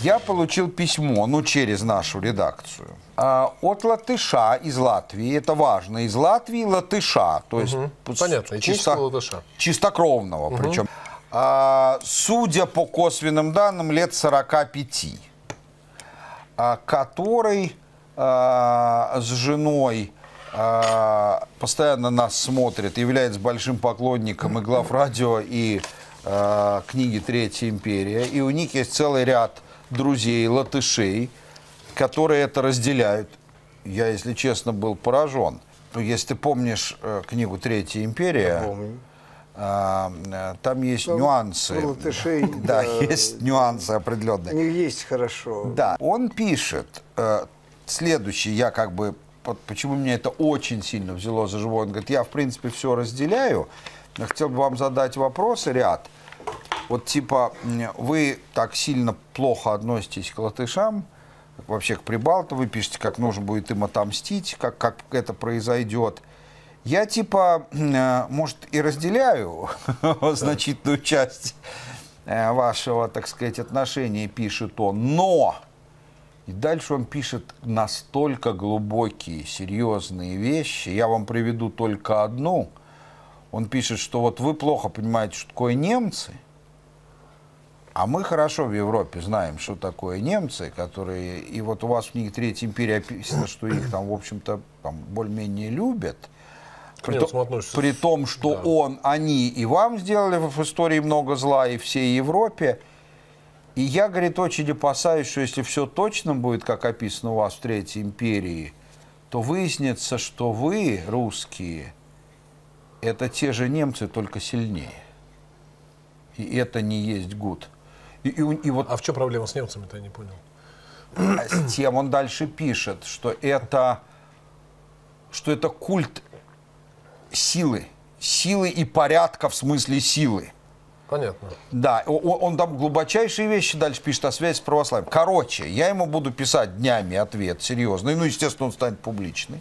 Я получил письмо, ну, через нашу редакцию, а, от латыша из Латвии. Это важно. Из Латвии латыша. То есть Угу. Понятно, этнического латыша. Чистокровного причем. А, судя по косвенным данным, лет 45. а, который а, с женой а, постоянно нас смотрит, является большим поклонником и глав радио, и книги «Третья империя». И у них есть целый ряд друзей, латышей, которые это разделяют. Я, если честно, был поражен. Ну, если ты помнишь э, книгу «Третья империя», а, э, там есть Ну, нюансы. у латышей, Да, да, есть нюансы У определенные. них есть хорошо. Да, он пишет э, следующий, я как бы, почему меня это очень сильно взяло за живое, он говорит, я в принципе все разделяю, но хотел бы вам задать вопросы ряд. Вот типа, вы так сильно плохо относитесь к латышам, вообще к прибалтам, вы пишете, как нужно будет им отомстить, как, как это произойдет. Я типа, э, может, и разделяю значительную часть э, вашего, так сказать, отношения, пишет он, но... И дальше он пишет настолько глубокие, серьезные вещи. Я вам приведу только одну. Он пишет, что вот вы плохо понимаете, что такое немцы, а мы хорошо в Европе знаем, что такое немцы, которые... И вот у вас в книге «Третья империя» описано, что их там, в общем-то, там более-менее любят. При, том- относятся при том, что да. он, они и вам сделали в истории много зла, и всей Европе. И я, говорит, очень опасаюсь, что если все точно будет, как описано у вас в Третьей империи, то выяснится, что вы, русские, это те же немцы, только сильнее. И это не есть гуд. И, и и вот А в чем проблема с немцами-то, я не понял. с тем он дальше пишет, что это, что это культ силы. Силы и порядка в смысле силы. Понятно. Да, о- о- он там глубочайшие вещи дальше пишет о связи с православием. Короче, я ему буду писать днями ответ серьезный, ну, естественно, он станет публичный.